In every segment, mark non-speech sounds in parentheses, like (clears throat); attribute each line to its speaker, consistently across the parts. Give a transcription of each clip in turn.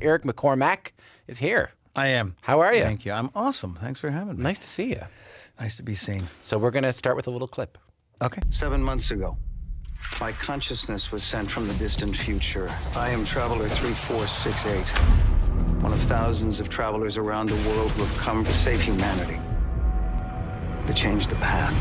Speaker 1: Eric McCormack is here.
Speaker 2: I am.
Speaker 1: How are you?
Speaker 2: Thank you. I'm awesome. Thanks for having me.
Speaker 1: Nice to see you.
Speaker 2: Nice to be seen.
Speaker 1: So we're going to start with a little clip.
Speaker 2: Okay.
Speaker 3: Seven months ago, my consciousness was sent from the distant future. I am Traveler 3468, one of thousands of travelers around the world who have come to save humanity, to change the path.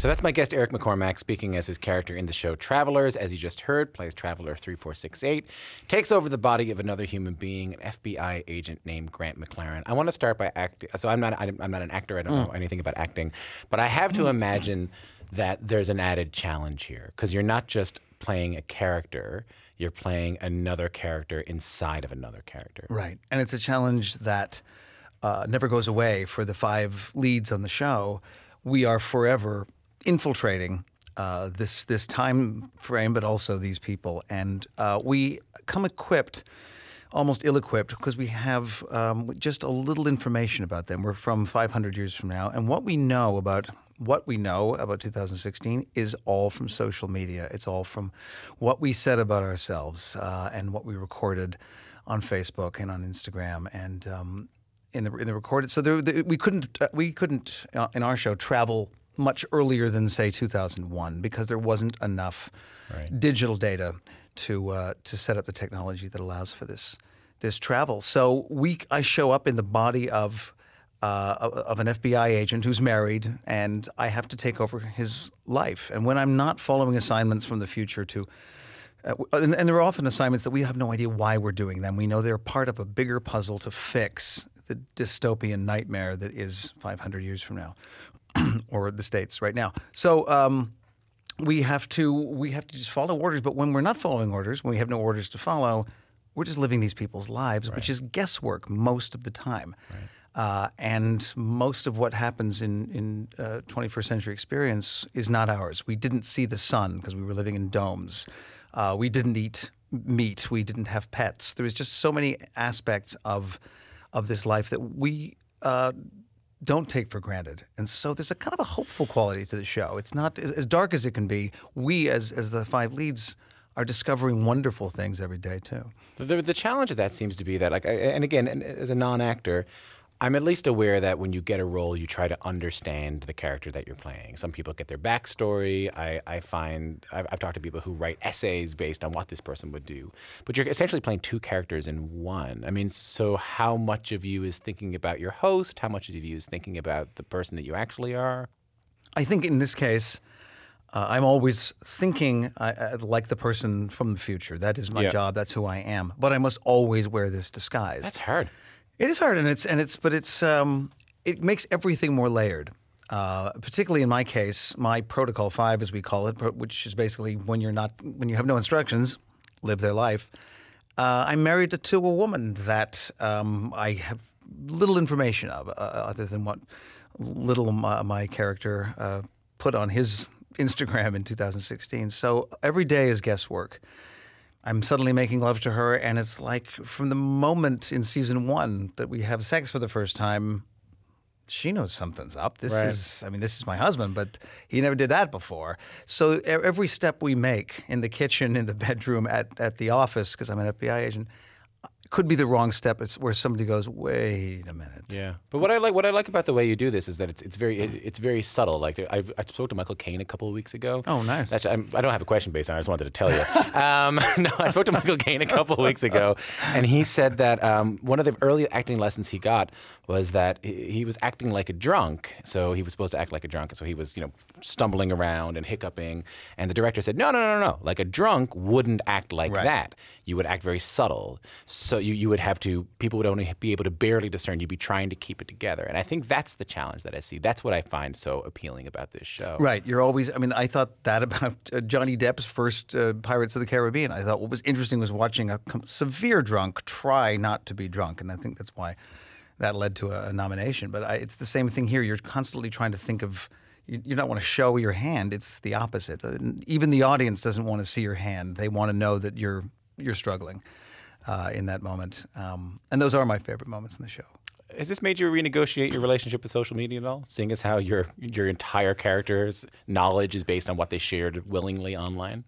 Speaker 1: So that's my guest, Eric McCormack, speaking as his character in the show Travelers. As you just heard, plays Traveler 3468, takes over the body of another human being, an FBI agent named Grant McLaren. I want to start by acting. So I'm not, I'm not an actor, I don't know anything about acting, but I have to imagine that there's an added challenge here because you're not just playing a character, you're playing another character inside of another character.
Speaker 2: Right. And it's a challenge that uh, never goes away for the five leads on the show. We are forever infiltrating uh, this this time frame, but also these people, and uh, we come equipped, almost ill-equipped, because we have um, just a little information about them. We're from 500 years from now, and what we know about what we know about 2016 is all from social media. It's all from what we said about ourselves uh, and what we recorded on Facebook and on Instagram and. Um, in the in the recorded, so there, there, we couldn't uh, we couldn't uh, in our show travel much earlier than say 2001 because there wasn't enough
Speaker 1: Right.
Speaker 2: digital data to uh, to set up the technology that allows for this this travel. So we I show up in the body of uh, of an FBI agent who's married, and I have to take over his life. And when I'm not following assignments from the future to uh, and, and there are often assignments that we have no idea why we're doing them. We know they're part of a bigger puzzle to fix the dystopian nightmare that is 500 years from now, (clears throat) or the states right now. So um, we have to we have to just follow orders. But when we're not following orders, when we have no orders to follow, we're just living these people's lives, which is guesswork most of the time. Uh, and most of what happens in in uh, 21st century experience is not ours. We didn't see the sun because we were living in domes. Uh, we didn't eat meat. We didn't have pets. There was just so many aspects of of this life that we uh, don't take for granted. And so there's a kind of a hopeful quality to the show. It's not as, dark as it can be. We, as as the five leads, are discovering wonderful things every day too.
Speaker 1: The, the challenge of that seems to be that, like, and again, as a non-actor, I'm at least aware that when you get a role, you try to understand the character that you're playing. Some people get their backstory. I, I find I've, I've talked to people who write essays based on what this person would do, but you're essentially playing two characters in one. I mean, so how much of you is thinking about your host? How much of you is thinking about the person that you actually are?
Speaker 2: I think in this case, uh, I'm always thinking uh, uh, like the person from the future. That is my
Speaker 1: Yeah.
Speaker 2: job. That's who I am. But I must always wear this disguise.
Speaker 1: That's hard.
Speaker 2: It is hard, and it's and it's but it's um, it makes everything more layered. Uh, particularly in my case, my protocol five, as we call it, which is basically when you're not when you have no instructions, live their life. Uh, I'm married to, a woman that um, I have little information of, uh, other than what little my, my character uh, put on his Instagram in 2016. So every day is guesswork. I'm suddenly making love to her, and it's like from the moment in season one that we have sex for the first time, she knows something's up. This
Speaker 1: Right.
Speaker 2: is, I mean, this is my husband, but he never did that before. So every step we make in the kitchen, in the bedroom, at, at the office, because I'm an FBI agent, could be the wrong step. It's where somebody goes, wait a minute.
Speaker 1: Yeah, but what I like what I like about the way you do this is that it's it's very it, it's very subtle. Like I've, I spoke to Michael Caine a couple of weeks ago.
Speaker 2: Oh, nice.
Speaker 1: Actually, I'm, I don't have a question based on. it. I just wanted to tell you. (laughs) um, (laughs) no, I spoke to Michael Caine a couple of weeks ago, and he said that um, one of the early acting lessons he got was that he, he was acting like a drunk. So he was supposed to act like a drunk, and so he was you know stumbling around and hiccuping. And the director said, no, no, no, no. Like a drunk wouldn't act like
Speaker 2: Right.
Speaker 1: that. You would act very subtle. So you, you would have to, people would only be able to barely discern. You'd be trying to keep it together. And I think that's the challenge that I see. That's what I find so appealing about this show.
Speaker 2: Right. You're always, I mean, I thought that about uh, Johnny Depp's first uh, Pirates of the Caribbean. I thought what was interesting was watching a severe drunk try not to be drunk. And I think that's why that led to a, a nomination. But I, it's the same thing here. You're constantly trying to think of, you, you don't want to show your hand. It's the opposite. Uh, even the audience doesn't want to see your hand. They want to know that you're, you're struggling uh, in that moment. Um, and those are my favorite moments in the show.
Speaker 1: Has this made you renegotiate your relationship with social media at all? Seeing as how your your entire character's knowledge is based on what they shared willingly online?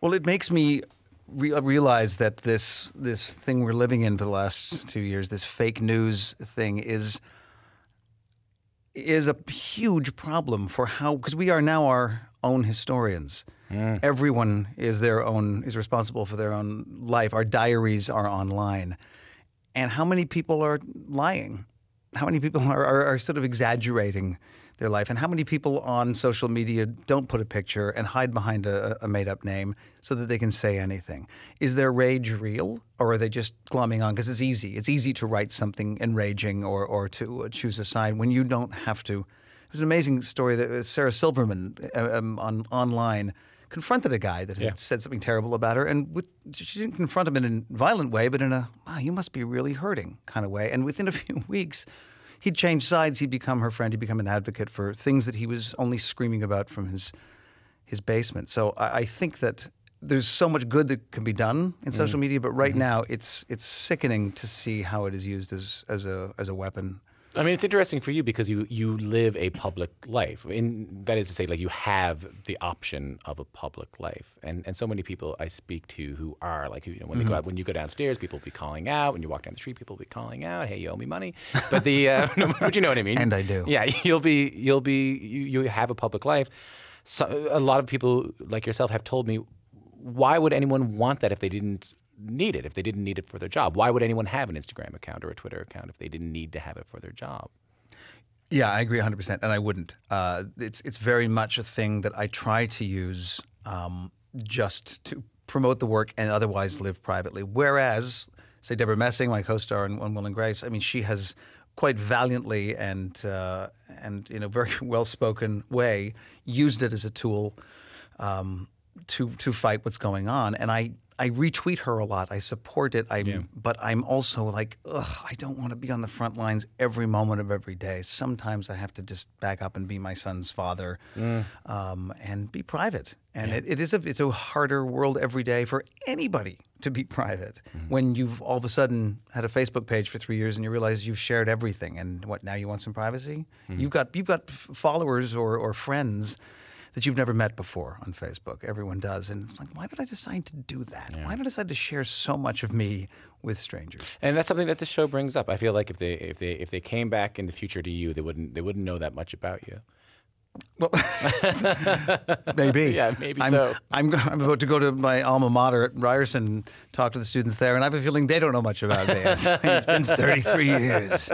Speaker 2: Well, it makes me re- realize that this this thing we're living in for the last two years, this fake news thing, is is a huge problem for how because we are now our own historians. Everyone is their own is responsible for their own life. Our diaries are online, and how many people are lying? How many people are, are, are sort of exaggerating their life, and how many people on social media don't put a picture and hide behind a, a made up name so that they can say anything? Is their rage real, or are they just glomming on because it's easy? It's easy to write something enraging or or to uh, choose a side when you don't have to. There's an amazing story that uh, Sarah Silverman uh, um, on online confronted a guy that had
Speaker 1: Yeah.
Speaker 2: said something terrible about her, and with, she didn't confront him in a violent way, but in a "wow, you must be really hurting" kind of way. And within a (laughs) few weeks, he'd change sides. He'd become her friend. He'd become an advocate for things that he was only screaming about from his his basement. So I, I think that there's so much good that can be done in social mm. media, but right mm-hmm. now it's it's sickening to see how it is used as as a as a weapon.
Speaker 1: I mean, it's interesting for you because you you live a public life. In that is to say, like you have the option of a public life, and and so many people I speak to who are like, who, you know, when they go out, when you go downstairs, people will be calling out. When you walk down the street, people will be calling out, "Hey, you owe me money." But the uh, (laughs) but you know what I mean.
Speaker 2: And I do.
Speaker 1: Yeah, you'll be you'll be you, you have a public life. So a lot of people like yourself have told me, why would anyone want that if they didn't need it? If they didn't need it for their job, why would anyone have an Instagram account or a Twitter account if they didn't need to have it for their job?
Speaker 2: Yeah, I agree 100%, and I wouldn't. Uh, it's it's very much a thing that I try to use um, just to promote the work and otherwise live privately. Whereas, say Debra Messing, my co-star in One Will and Grace, I mean, she has quite valiantly and uh, and in a very (laughs) well-spoken way used it as a tool um, to to fight what's going on, and I. I retweet her a lot. I support it. I, but I'm also like, ugh, I don't want to be on the front lines every moment of every day. Sometimes I have to just back up and be my son's father, mm. um, and be private. And it, it is a it's a harder world every day for anybody to be private mm-hmm. when you've all of a sudden had a Facebook page for three years and you realize you've shared everything. And what now? You want some privacy? Mm-hmm. You've got you've got followers or or friends that you've never met before on Facebook. Everyone does. And it's like, why did I decide to do that? Why did I decide to share so much of me with strangers?
Speaker 1: And that's something that the show brings up. I feel like if they if they if they came back in the future to you, they wouldn't they wouldn't know that much about you.
Speaker 2: Well, (laughs) maybe. (laughs)
Speaker 1: Yeah, maybe
Speaker 2: I'm,
Speaker 1: so.
Speaker 2: I'm, I'm about to go to my alma mater at Ryerson and talk to the students there, and I have a feeling they don't know much about me. It's, (laughs) it's been 33 years.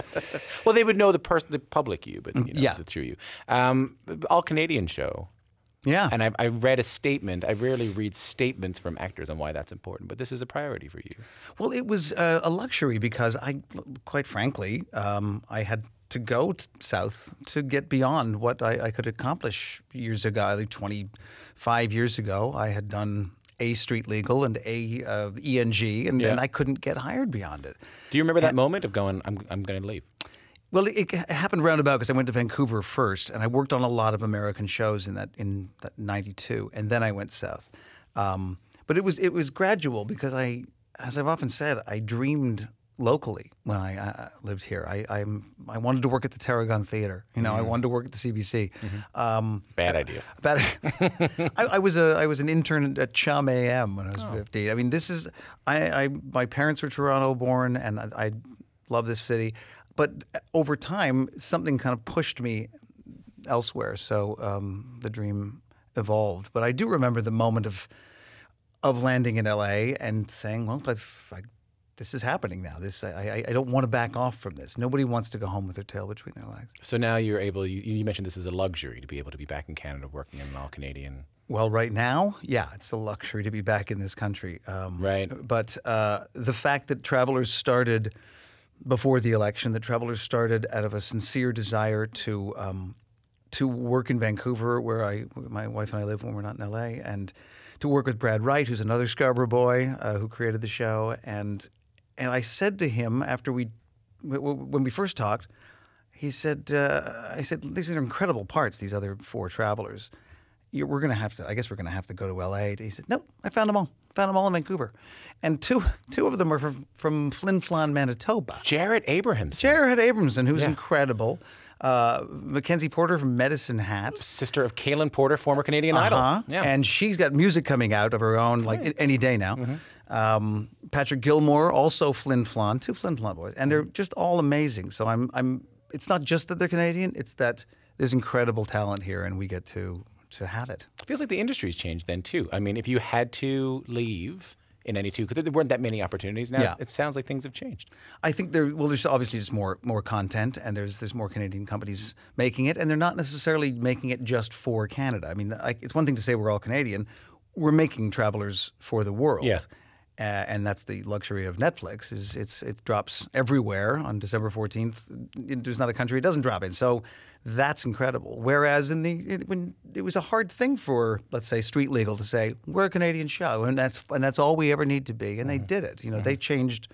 Speaker 1: Well, they would know the person, the public you, but you know,
Speaker 2: yeah.
Speaker 1: the true you. Um, all Canadian show.
Speaker 2: Yeah.
Speaker 1: And I, I read a statement. I rarely read statements from actors on why that's important, but this is a priority for you.
Speaker 2: Well, it was uh, a luxury because I, quite frankly, um, I had to go t- south to get beyond what I, I could accomplish years ago. Like 25 years ago, I had done A Street Legal and A uh, ENG, and,
Speaker 1: Yeah.
Speaker 2: and I couldn't get hired beyond it.
Speaker 1: Do you remember that moment of going, I'm, I'm going to leave?
Speaker 2: Well, it, it happened roundabout because I went to Vancouver first, and I worked on a lot of American shows in that in that '92, and then I went south. Um, but it was it was gradual because I, as I've often said, I dreamed locally when I uh, lived here. I I'm, I wanted to work at the Tarragon Theater. You know, I wanted to work at the CBC. Um,
Speaker 1: Bad idea. (laughs)
Speaker 2: Bad. I, I was a I was an intern at Chum AM when I was 15. I mean, this is I, I my parents were Toronto born, and I, I love this city. But over time, something kind of pushed me elsewhere. So um, the dream evolved. But I do remember the moment of of landing in LA and saying, "Well, I've, I, this is happening now. This I, I, I don't want to back off from this. Nobody wants to go home with their tail between their legs."
Speaker 1: So now you're able, you, you mentioned this is a luxury to be able to be back in Canada working in an all Canadian.
Speaker 2: Well, right now, yeah, it's a luxury to be back in this country. Um,
Speaker 1: Right.
Speaker 2: But uh, the fact that travelers started before the election, that travelers started out of a sincere desire to um, to work in Vancouver, where I, my wife and I live when we're not in LA, and to work with Brad Wright, who's another Scarborough boy uh, who created the show, and and I said to him after we when we first talked, he said, uh, I said, these are incredible parts. These other four travelers, you we're gonna have to. I guess we're gonna have to go to L.A. He said, nope, I found them all. Found them all in Vancouver, and two two of them are from, from Flin Flon, Manitoba.
Speaker 1: Jarrett Abrahams.
Speaker 2: Jared Abramson, who's incredible. Uh, Mackenzie Porter from Medicine Hat.
Speaker 1: Sister of Kalan Porter, former Canadian Idol.
Speaker 2: Uh-huh.
Speaker 1: Yeah.
Speaker 2: And she's got music coming out of her own, like a- any day now.
Speaker 1: Mm-hmm.
Speaker 2: Um, Patrick Gilmore, also Flin Flon, two Flin Flon boys, and they're just all amazing. So I'm, I'm. It's not just that they're Canadian; it's that there's incredible talent here, and we get to to have it.
Speaker 1: It feels like the industry's changed then too. I mean, if you had to leave in any two, because there weren't that many opportunities now,
Speaker 2: Yeah.
Speaker 1: it sounds like things have changed.
Speaker 2: I think there well, there's obviously just more more content, and there's there's more Canadian companies making it, and they're not necessarily making it just for Canada. I mean, I, it's one thing to say we're all Canadian; we're making travelers for the world.
Speaker 1: Yes.
Speaker 2: Uh, and that's the luxury of Netflix is it's it drops everywhere on December 14th. There's not a country it doesn't drop in. So that's incredible. Whereas in the it, when it was a hard thing for let's say Street Legal to say we're a Canadian show and that's and that's all we ever need to be and they did it. You know, they changed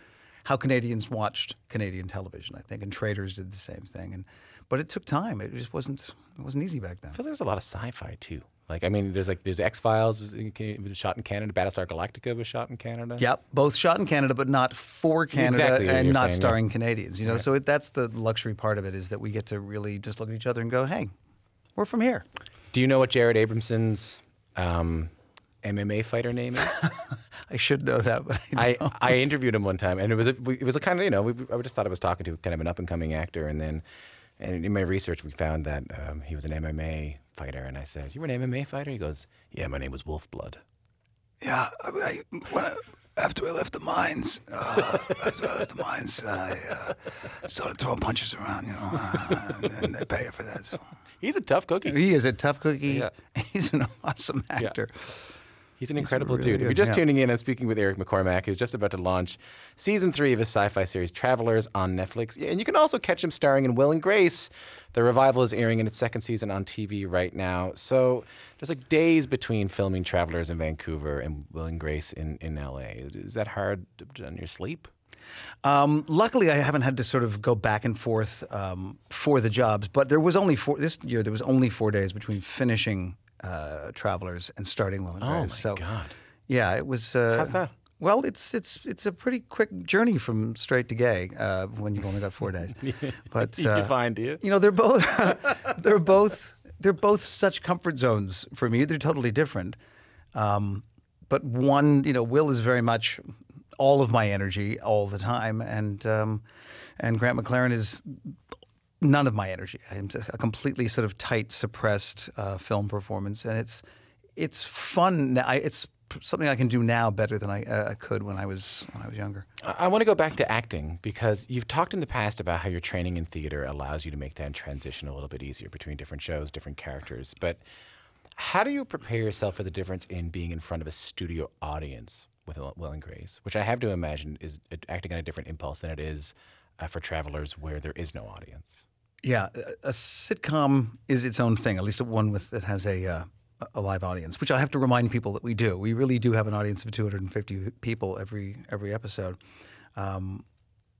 Speaker 2: how Canadians watched Canadian television, I think, and traders did the same thing. And but it took time. It just wasn't it wasn't easy back then.
Speaker 1: I feel like there's a lot of sci-fi too. Like, I mean, there's like there's X Files was, was shot in Canada. Battlestar Galactica was shot in Canada.
Speaker 2: Yep, both shot in Canada, but not for Canada
Speaker 1: Exactly
Speaker 2: and not
Speaker 1: saying, yeah.
Speaker 2: starring Canadians. You know, so it, that's the luxury part of it is that we get to really just look at each other and go, "Hey, we're from here."
Speaker 1: Do you know what Jared Abramson's um, MMA fighter name is? (laughs)
Speaker 2: I should know that, but I
Speaker 1: I. I interviewed him one time, and it was a, it was a kind of you know we, I just thought I was talking to kind of an up and coming actor, and then and in my research we found that um, he was an MMA fighter, and I said, "You were an MMA fighter?" He goes, "Yeah, my name was Wolfblood."
Speaker 2: yeah, I, I, when I, after I left the mines, uh, after I left the mines, I uh, started throwing punches around, you know, uh, and, and they pay you for that. So.
Speaker 1: He's a tough cookie.
Speaker 2: He is a tough cookie.
Speaker 1: Yeah. (laughs)
Speaker 2: He's an awesome actor.
Speaker 1: He's an incredible
Speaker 2: really
Speaker 1: dude. If you're just
Speaker 2: yeah.
Speaker 1: tuning in, I'm speaking with Eric McCormack, who's just about to launch season three of his sci-fi series Travelers on Netflix. And you can also catch him starring in Will and Grace. The revival is airing in its second season on TV right now. So there's like days between filming Travelers in Vancouver and Will and Grace in, in LA. Is that hard on your sleep?
Speaker 2: Um, luckily, I haven't had to sort of go back and forth um, for the jobs, but there was only four this year. There was only four days between finishing uh, Travelers and starting Will and
Speaker 1: Oh, my
Speaker 2: so,
Speaker 1: God.
Speaker 2: Yeah, it was. Uh,
Speaker 1: How's that?
Speaker 2: Well, it's it's it's a pretty quick journey from straight to gay uh, when you've only got four days. (laughs) But (laughs)
Speaker 1: You
Speaker 2: uh,
Speaker 1: find, do you?
Speaker 2: You know, they're both (laughs) they're both they're both such comfort zones for me. They're totally different. Um, but one, you know, Will is very much all of my energy all the time, and um, and Grant McLaren is none of my energy. I'm a completely sort of tight, suppressed uh, film performance, and it's it's fun. I, it's something I can do now better than I uh, could when I was when I was younger.
Speaker 1: I, want to go back to acting because you've talked in the past about how your training in theater allows you to make that transition a little bit easier between different shows, different characters. But how do you prepare yourself for the difference in being in front of a studio audience with Will Will and Grace, which I have to imagine is uh, acting on a different impulse than it is uh, for travelers where there is no audience?
Speaker 2: Yeah, a- sitcom is its own thing. At least one with that has a uh, a live audience, which I have to remind people that we do. We really do have an audience of 250 people every every episode. Um,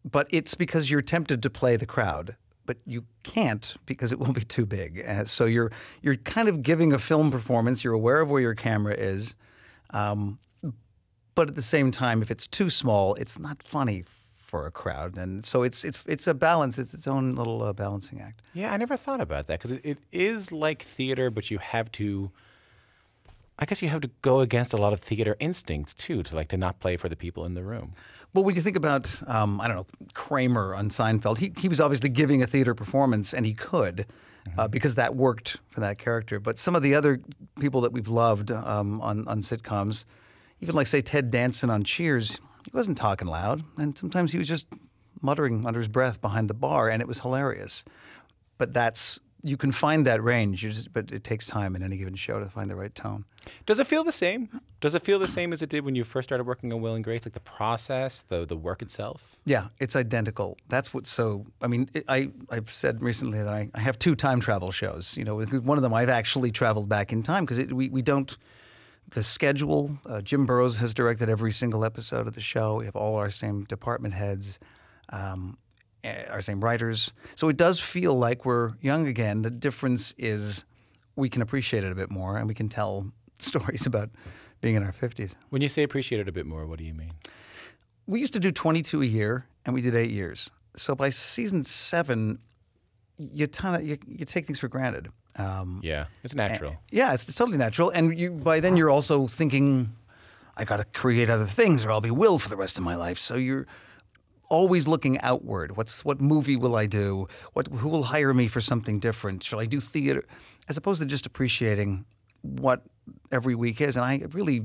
Speaker 2: but it's because you're tempted to play the crowd, but you can't because it will be too big. Uh, so you're you're kind of giving a film performance. You're aware of where your camera is, um, but at the same time, if it's too small, it's not funny for a crowd. And so it's it's it's a balance. It's its own little uh, balancing act.
Speaker 1: Yeah, I never thought about that because it, it is like theater, but you have to. I guess you have to go against a lot of theater instincts too, to like to not play for the people in the room.
Speaker 2: Well, when you think about, um, I don't know, Kramer on Seinfeld, he, he was obviously giving a theater performance, and he could, uh, because that worked for that character. But some of the other people that we've loved um, on, on sitcoms, even like, say, Ted Danson on Cheers, he wasn't talking loud, and sometimes he was just muttering under his breath behind the bar, and it was hilarious. But that's, you can find that range, you just, but it takes time in any given show to find the right tone.
Speaker 1: Does it feel the same? Does it feel the same as it did when you first started working on Will and Grace? Like the process, the the work itself?
Speaker 2: Yeah, it's identical. That's what's so. I mean, it, I I've said recently that I, I have two time travel shows. You know, one of them I've actually traveled back in time because we we don't. The schedule. Uh, Jim Burrows has directed every single episode of the show. We have all our same department heads, um, eh, our same writers. So it does feel like we're young again. The difference is we can appreciate it a bit more, and we can tell (laughs) stories about being in our fifties.
Speaker 1: When you say appreciate it a bit more, what do you mean?
Speaker 2: we used to do 22 a year and we did eight years so by season seven you ton of, you, you take things for granted. Um,
Speaker 1: Yeah, it's natural.
Speaker 2: yeah, it's, it's totally natural, and you by then you're also thinking, I got to create other things, or I'll be Will for the rest of my life. So you're always looking outward. What's what movie will I do? What who will hire me for something different? Shall I do theater? As opposed to just appreciating what every week is. And I really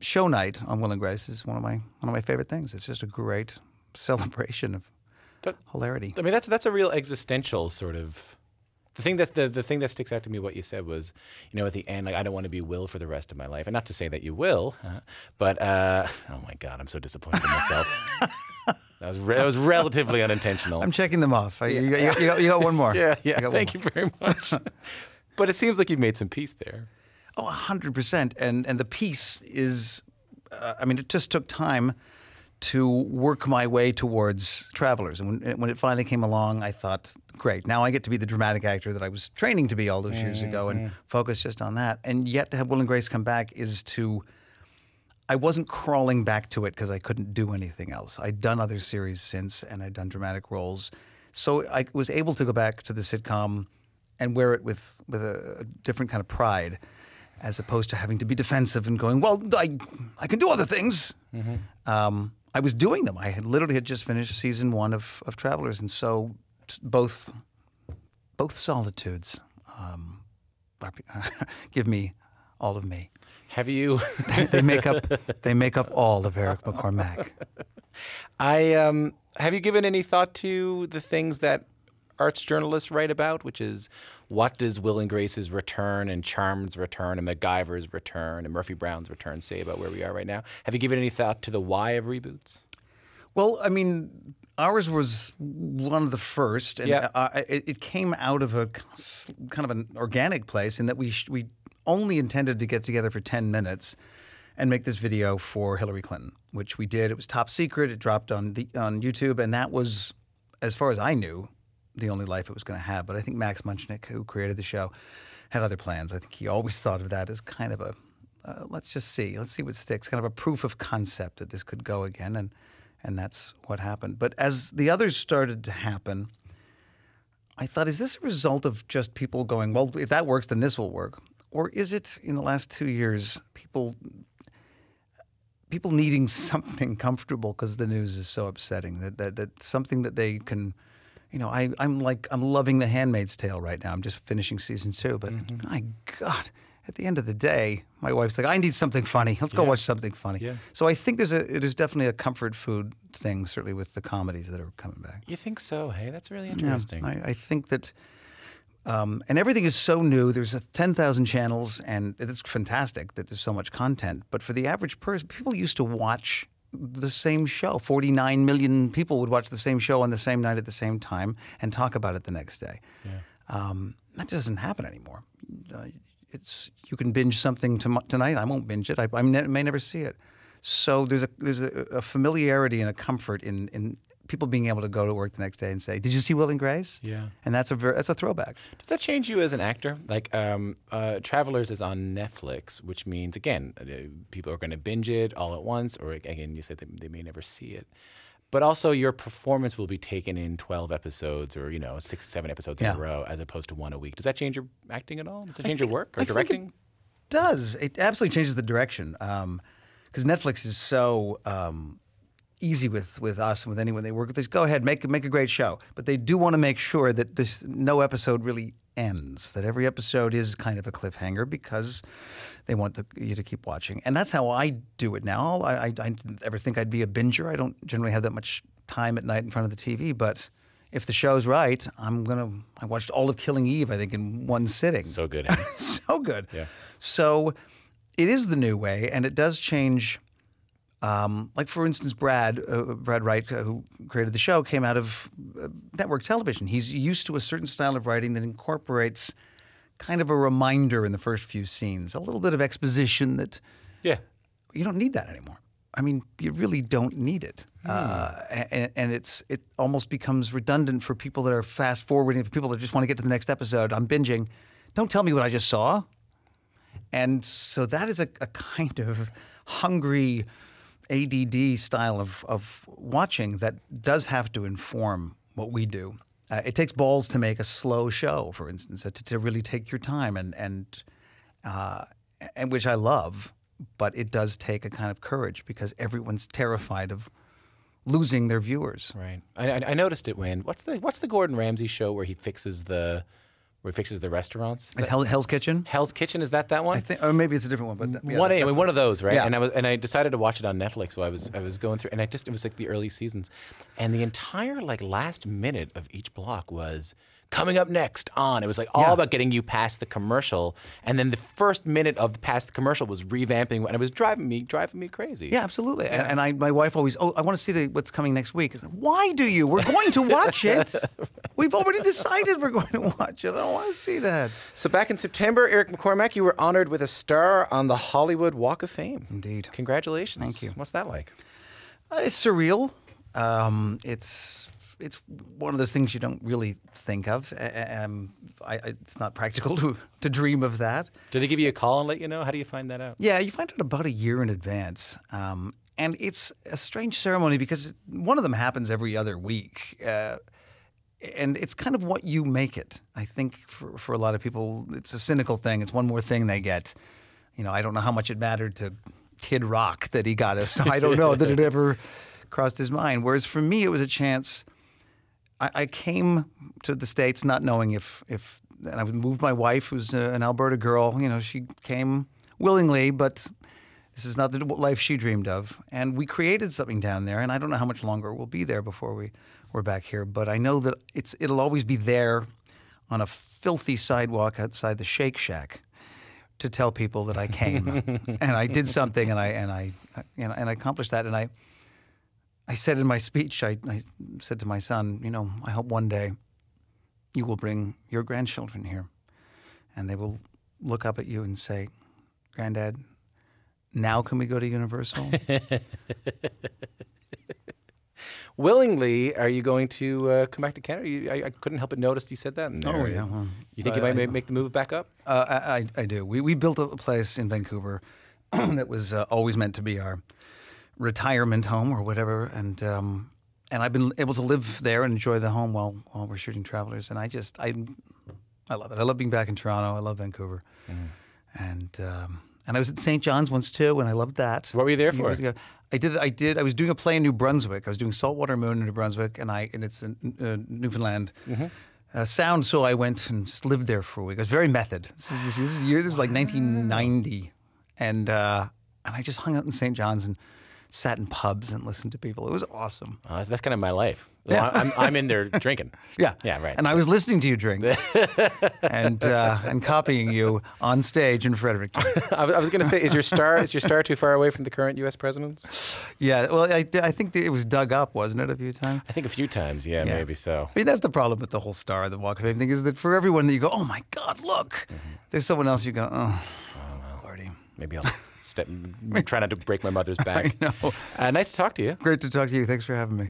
Speaker 2: show night on Will and Grace is one of my one of my favorite things. It's just a great (laughs) celebration of
Speaker 1: But-
Speaker 2: hilarity.
Speaker 1: I mean, that's that's a real existential sort of. The thing that the, the thing that sticks out to me, what you said was, you know, at the end, like I don't want to be Will for the rest of my life, and not to say that you will, uh, but uh, oh my God, I'm so disappointed in myself. (laughs) that was re- that was relatively unintentional.
Speaker 2: I'm checking them off. I- You, got, you, got, you, got, you got one more. (laughs)
Speaker 1: yeah, yeah. Thank you very much. (laughs) but it seems like you've made some peace there.
Speaker 2: Oh, hundred percent. And and the peace is, uh, I mean, it just took time to work my way towards Travelers. And when when it finally came along, I thought, great, now I get to be the dramatic actor that I was training to be all those years ago, and focus just on that. And yet to have Will and Grace come back is to. I wasn't crawling back to it because I couldn't do anything else. I'd done other series since, and I'd done dramatic roles, so I was able to go back to the sitcom and wear it with with a, a different kind of pride, as opposed to having to be defensive and going, "Well, I I can do other things." Um, I was doing them. I had literally had just finished season one of of Travelers, and so t- both both solitudes um, are- (laughs) give me all of me.
Speaker 1: Have you?
Speaker 2: They make up (laughs) they make up all of Eric McCormack. (laughs)
Speaker 1: I um, have you given any thought to the things that arts journalists write about, which is what does Will and Grace's return and Charmed's return and MacGyver's return and Murphy Brown's return say about where we are right now? Have you given any thought to the why of reboots?
Speaker 2: Well, I mean, ours was one of the first, and
Speaker 1: Yeah.
Speaker 2: uh, it, it came out of a kind of an organic place in that we sh- we only intended to get together for ten minutes and make this video for Hillary Clinton, which we did. It was top secret. It dropped on the on YouTube, and that was, as far as I knew, the only life it was going to have. But I think Max Mutchnick, who created the show, had other plans. I think he always thought of that as kind of a uh, let's just see, let's see what sticks, kind of a proof of concept that this could go again, and and that's what happened. But as the others started to happen, I thought, is this a result of just people going, well, if that works, then this will work, or is it in the last two years people people needing (laughs) something comfortable because the news is so upsetting that, that that something that they can. You know, I, I'm like I'm loving The Handmaid's Tale right now. I'm just finishing season two, but my God, at the end of the day, my wife's like, I need something funny. Let's go watch something funny.
Speaker 1: Yeah.
Speaker 2: So I think there's a there's definitely a comfort food thing, certainly with the comedies that are coming back.
Speaker 1: You think so? Hey, that's really
Speaker 2: Yeah,
Speaker 1: interesting.
Speaker 2: I, I think that, um, and everything is so new. There's 10,000 channels, and it's fantastic that there's so much content. But for the average person, people used to watch the same show. 49 million people would watch the same show on the same night at the same time and talk about it the next day. Um, that doesn't happen anymore. Uh, it's you can binge something tom- tonight. I won't binge it. I, I may never see it. So there's a there's a, a familiarity and a comfort in in people being able to go to work the next day and say, "Did you see Will and Grace?"
Speaker 1: Yeah.
Speaker 2: and that's a ver- that's a throwback.
Speaker 1: Does that change you as an actor? Like, um, uh, Travelers is on Netflix, which means again, uh, people are going to binge it all at once, or again, you said that they may never see it. But also, your performance will be taken in twelve episodes, or you know, six, seven episodes in a row, as opposed to one a week. Does that change your acting at all? Does that change
Speaker 2: think-
Speaker 1: your work or
Speaker 2: I think it
Speaker 1: directing?
Speaker 2: does. It absolutely changes the direction because Netflix is so um, easy with, with us and with anyone they work with. They go ahead, make make a great show, but they do want to make sure that this no episode really ends. That every episode is kind of a cliffhanger because they want the, you to keep watching, and that's how I do it now. I, I, I didn't ever think I'd be a binger. I don't generally have that much time at night in front of the TV, but. If the show's right, I'm gonna. I watched all of Killing Eve, I think, in one sitting
Speaker 1: So good. (laughs)
Speaker 2: So good.
Speaker 1: Yeah.
Speaker 2: So it is the new way, and it does change. Um, like for instance, Brad uh, Brad Wright, uh, who created the show, came out of uh, network television. He's used to a certain style of writing that incorporates kind of a reminder in the first few scenes, a little bit of exposition that
Speaker 1: yeah.
Speaker 2: you don't need that anymore. I mean, you really don't need it, uh, and, and it's it almost becomes redundant for people that are fast forwarding, for people that just want to get to the next episode. I'm binging. Don't tell me what I just saw. And so that is a, a kind of hungry ADD style of, of watching that does have to inform what we do. Uh, it takes balls to make a slow show, for instance, uh, to, to really take your time, and and uh, and which I love. But it does take a kind of courage because everyone's terrified of losing their viewers.
Speaker 1: Right. I, I, noticed it when what's the what's the Gordon Ramsay show where he fixes the where he fixes the restaurants? Is
Speaker 2: Hell, Hell's Kitchen.
Speaker 1: Hell's Kitchen is that that one?
Speaker 2: I think, or maybe it's a different one, but yeah,
Speaker 1: one,
Speaker 2: that-
Speaker 1: anyway,
Speaker 2: that's-
Speaker 1: one of those, right?
Speaker 2: Yeah.
Speaker 1: And I was, and I decided to watch it on Netflix. So I was, I was going through, and I just, it was like the early seasons, and the entire like last minute of each block was coming up next on. It was like all
Speaker 2: Yeah.
Speaker 1: about getting you past the commercial, and then the first minute of the past the commercial was revamping, and it was driving me, driving me crazy.
Speaker 2: Yeah, absolutely. And, and I, my wife always, oh, I want to see the, what's coming next week. Said, Why do you? We're going to watch it. (laughs) We've already decided we're going to watch it. I don't want to see that.
Speaker 1: So back in September, Eric McCormack, you were honored with a star on the Hollywood Walk of Fame.
Speaker 2: Indeed.
Speaker 1: Congratulations.
Speaker 2: Thank you.
Speaker 1: What's that like?
Speaker 2: Uh, it's surreal. Um, it's it's one of those things you don't really think of. Um, I, I, it's not practical (laughs) to to dream of that.
Speaker 1: Do they give you a call and let you know? How do you find that out?
Speaker 2: Yeah, you find out about a year in advance. Um, and it's a strange ceremony because one of them happens every other week. Uh, and it's kind of what you make it. I think for, for a lot of people, it's a cynical thing. It's one more thing they get. You know, I don't know how much it mattered to Kid Rock that he got us. I don't know that it (laughs) ever crossed his mind. Whereas for me, it was a chance. I, I came to the states not knowing if if and I moved my wife, who's uh, an Alberta girl. You know, she came willingly, but this is not the life she dreamed of. And we created something down there, and I don't know how much longer we'll be there before we we're back here. But I know that it's it'll always be there on a filthy sidewalk outside the Shake Shack to tell people that I came (laughs) and I did something and I and I and, and I accomplished that and I I said in my speech I, I said to my son you know I hope one day you will bring your grandchildren here and they will look up at you and say granddad now can we go to Universal (laughs)
Speaker 1: Willingly, are you going to uh, come back to Canada? You, I, I couldn't help but notice you said that.
Speaker 2: Oh, yeah, well,
Speaker 1: you think you might
Speaker 2: I
Speaker 1: make the move back up?
Speaker 2: Uh, I, I, I do. We, we built a place in Vancouver (clears throat) that was uh, always meant to be our retirement home or whatever, and um, and I've been able to live there and enjoy the home while while we're shooting Travelers, and I just I I love it. I love being back in Toronto. I love Vancouver, and um, and I was at St. John's once too, and I loved that.
Speaker 1: What were you there for?
Speaker 2: I did. I did. I was doing a play in New Brunswick. I was doing Saltwater Moon in New Brunswick, and I and it's in uh, Newfoundland. Uh, sound, so I went and just lived there for a week. It was very method. This is, this is year. This is like 1990, and uh, and I just hung out in St. John's and sat in pubs and listened to people. It was awesome.
Speaker 1: Uh, that's, kind of my life.
Speaker 2: Yeah.
Speaker 1: I'm, I'm in there drinking. (laughs)
Speaker 2: Yeah,
Speaker 1: Yeah, right.
Speaker 2: And I was listening to you drink, (laughs) and uh, and copying you on stage in Fredericton. (laughs)
Speaker 1: I was, was going to say, is your star is your star too far away from the current U.S. presidents?
Speaker 2: Yeah, well, I, I think it was dug up, wasn't it, a few times?
Speaker 1: I think a few times. Yeah,
Speaker 2: Yeah.
Speaker 1: maybe so.
Speaker 2: I mean, that's the problem with the whole Star, the Walk of Fame thing, is that for everyone that you go, oh my God, look, there's someone else you go, oh, oh Lordy.
Speaker 1: Maybe I'll step. try not to break my mother's (laughs) back.
Speaker 2: I know.
Speaker 1: Uh, nice to talk to you.
Speaker 2: Great to talk to you. Thanks for having me.